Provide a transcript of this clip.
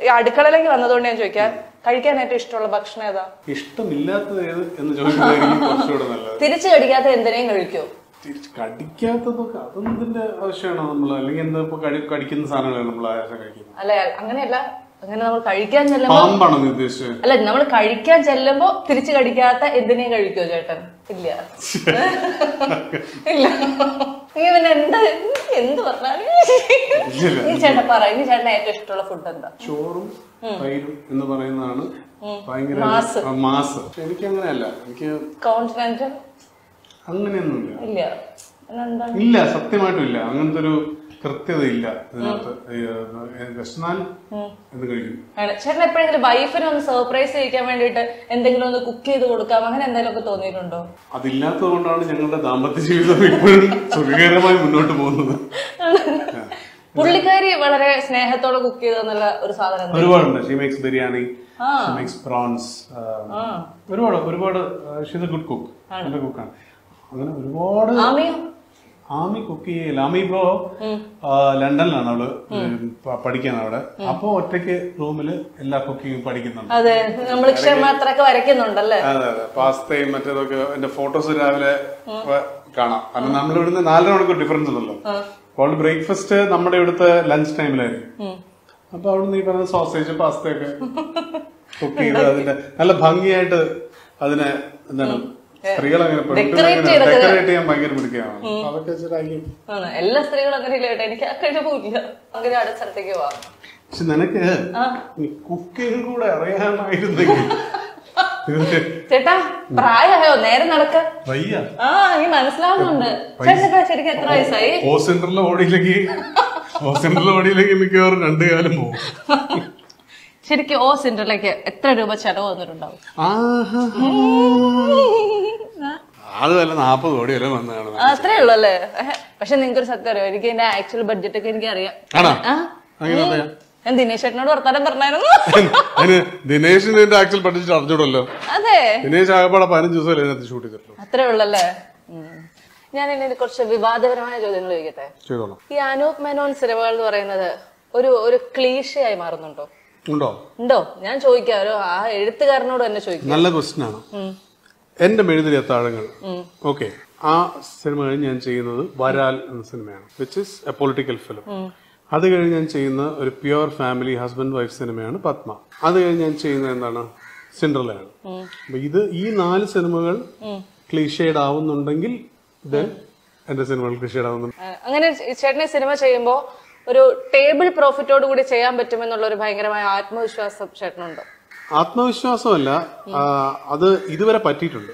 ഈ അടുക്കളയിലേക്ക് വന്നതുകൊണ്ട് ഞാൻ ചോദിക്കാം കഴിക്കാൻ ഏറ്റവും ഇഷ്ടമുള്ള ഭക്ഷണം ഏതാ? ഇഷ്ടമില്ലാത്തത് ഏത് എന്ന് ചോദിക്കുന്നതായിരിക്കും കുറച്ചുകൂടെ നല്ലത്. തിരിച്ചു കടിക്കാത്ത എന്തിനേം കഴിക്കോ. തിരിച്ച് കടിക്കാത്തതൊക്കെ അതൊന്നും ഇതിന്റെ ആവശ്യമാണോ നമ്മൾ അല്ലെങ്കിൽ എന്താ ഇപ്പൊ കടി- കടിക്കുന്ന സാധനങ്ങളാണ് നമ്മൾ ആവശ്യം കഴിക്കുന്നത്? അല്ല അങ്ങനെയല്ല. അങ്ങനെ നമ്മൾ കഴിക്കാൻ ചെല്ലുമ്പോ പാമ്പാണോ നീ ഉദ്ദേശിച്ചത്? അല്ല നമ്മൾ കഴിക്കാൻ ചെല്ലുമ്പോ തിരിച്ചു കടിക്കാത്ത എന്തിനേം കഴിക്കോ ചേട്ടൻ? ഇല്ല. ഇല്ല. എന്താ എന്ത് പറഞ്ഞാലും ചേട്ടൻ പറ ഇനി ചേട്ടൻ ഏറ്റവും ഇഷ്ടമുള്ള ഫുഡ് എന്താ? ചോറും തൈരും എന്ന് പറയുന്നതാണ് ഭയങ്കര മാസ്. എനിക്ക് അങ്ങനെയല്ല എനിക്ക് കോണ്ടിനെന്റൽ അങ്ങനെയൊന്നുമില്ല. ഇല്ല. സത്യമായിട്ടും ഇല്ല. അങ്ങനത്തെ ഒരു കൃത്യത ഇല്ല ഇതിനകത്ത് വിശന്നാൽ എന്ന് കഴിക്കും. ചേട്ടൻ എപ്പോഴെങ്കിലും വൈഫിനെ ഒന്ന് സർപ്രൈസ് ചെയ്യിക്കാൻ വേണ്ടിയിട്ട് എന്തെങ്കിലും ഒന്ന് കുക്ക് ചെയ്ത് കൊടുക്കാം? അങ്ങനെ എന്തെങ്കിലും ഒക്കെ തോന്നിയിട്ടുണ്ടോ? അതില്ലാത്തത് കൊണ്ടാണ് ഞങ്ങളുടെ ദാമ്പത്യ ജീവിതം ഇപ്പോഴും സുഖകരമായി മുന്നോട്ട് പോകുന്നത്. പുള്ളിക്കാരി വളരെ സ്നേഹത്തോടെ കുക്ക് ചെയ്തെന്നുള്ള ഒരു സാധനം? ഒരുപാടുണ്ട്. She makes biryani she makes prawns ഒരുപാട് ഒരുപാട് എ ഗുഡ് കുക്ക് നല്ല കുക്കാണ് അങ്ങനെ ഒരുപാട് ആമി കുക്ക് ചെയ്യില്ല ആമി ഇപ്പോ ലണ്ടനിലാണ് അവൾ പഠിക്കുന്നത് പഠിക്കാൻ അവിടെ അപ്പൊ ഒറ്റയ്ക്ക് റൂമിൽ എല്ലാ കുക്കിങ്ങും പഠിക്കുന്നുണ്ട്. അതെ നമ്മൾ ക്ഷമാത്രൊക്കെ വരയ്ക്കുന്നുണ്ടല്ലേ? അതെ അതെ പാസ്തയും മറ്റേതൊക്കെ എന്റെ ഫോട്ടോസ് രാവിലെ കാണാം. കാരണം നമ്മൾ ഇവിടുന്ന് നാലര മണിക്കൂർ ഡിഫറൻസ് ഉണ്ടല്ലോ. അപ്പോൾ ബ്രേക്ക്ഫാസ്റ്റ് നമ്മുടെ ഇവിടുത്തെ ലഞ്ച് ടൈമിലായിരിക്കും അപ്പൊ അവിടുന്ന് ഈ പറഞ്ഞ സോസേജ് പാസ്തയൊക്കെ കുക്ക് ചെയ്ത് അതിന്റെ നല്ല ഭംഗിയായിട്ട് അതിനെ എന്താണ് സ്ത്രീകൾ എല്ലാ സ്ത്രീകളും അങ്ങനെ ഇല്ല കേട്ടോ എനിക്ക് ആ കഴിവില്ല അങ്ങനെ അടുത്ത സ്ഥലത്തേക്ക് പോവാം. പക്ഷെ നിനക്ക് കുക്കിംഗ് കൂടെ അറിയാമായിരുന്നെങ്കിൽ. ചേട്ടാ പ്രായമായോ നേരെ നടക്ക. വയ്യ. ആ ഈ മനസ്സിലാവുന്നുണ്ട്. ചേട്ടാ ശരിക്കും എത്ര വയസ്സായി? ഓ സെന്ററിലെ ഓടിയില്ലെങ്കിൽ ഓ സെന്ററിലെ ഓടിയില്ലെങ്കിൽ മിക്കവാറും രണ്ടു കാലം പോകും. ശരിക്കും ഓ സെന്ററിലേക്ക് എത്ര രൂപ ചെലവ് വന്നിട്ടുണ്ടാവും. അത് വല്ല നാപ്പത് കോടി വരെ വന്നു അത്രേ ഉള്ളൂ അല്ലേ പക്ഷെ നിങ്ങൾക്ക് ഒരു സത്യം അറിയോ? എനിക്ക് എന്റെ ആക്ച്വൽ ബഡ്ജറ്റ് ഒക്കെ എനിക്ക് അറിയാം ഞാൻ ദിനേശ് ചേട്ടനോട് വർത്താനം പറഞ്ഞായിരുന്നു. അതിന് ദിനേശിന് ഇതിന്റെ ആക്ച്വൽ ബഡ്ജറ്റ് അറിഞ്ഞൂടല്ലോ. അതെ. ദിനേശ് ആകപ്പാടെ പതിനഞ്ച് ദിവസം ഇതിനകത്ത് ഷൂട്ട് ചെയ്തിട്ടുള്ളൂ. അത്രേ ഉള്ളല്ലേ. ഞാൻ ഇനി കുറച്ച് വിവാദപരമായ ചോദ്യങ്ങൾ ചോദിക്കട്ടെ? ഈ അനൂപ് മേനോൻ സിനിമകൾ എന്ന് പറയുന്നത് ഒരു ഒരു ക്ലീഷയായി മാറുന്നുണ്ടോ? ഉണ്ടോ? ഉണ്ടോ? ഞാൻ ചോദിക്കാം. ആ എഴുത്തുകാരനോട് തന്നെ ചോദിക്കാം. നല്ല ക്വസ്റ്റ്യൻ ആണ് എന്റെ മെഴുതിരി താഴങ്ങൾ ഓക്കെ. ആ സിനിമ കഴിഞ്ഞ് ഞാൻ ചെയ്യുന്നത് വരാൽ എന്ന സിനിമയാണ് which is a political film അത് കഴിഞ്ഞ് ഞാൻ ചെയ്യുന്ന ഒരു പ്യുവർ ഫാമിലി ഹസ്ബൻഡ് വൈഫ് സിനിമയാണ് പത്മ. അത് കഴിഞ്ഞ് ഞാൻ ചെയ്യുന്നത് എന്താണ്? സിൻഡ്രലയാണ് അപ്പൊ ഇത് ഈ നാല് സിനിമകൾ ക്ലീഷേഡ് ആവുന്നുണ്ടെങ്കിൽ ഇത് എന്റെ സിനിമകൾ ക്ലീഷേഡ് ആവുന്നുണ്ട്. അങ്ങനെ ചേട്ടനെ സിനിമ ചെയ്യുമ്പോ ഒരു ടേബിൾ പ്രോഫിറ്റോട് കൂടി ചെയ്യാൻ പറ്റുമെന്നുള്ള ഒരു ഭയങ്കരമായ ആത്മവിശ്വാസം ചേട്ടനുണ്ടോ. ആത്മവിശ്വാസമല്ല അത് ഇതുവരെ പറ്റിയിട്ടുണ്ട്.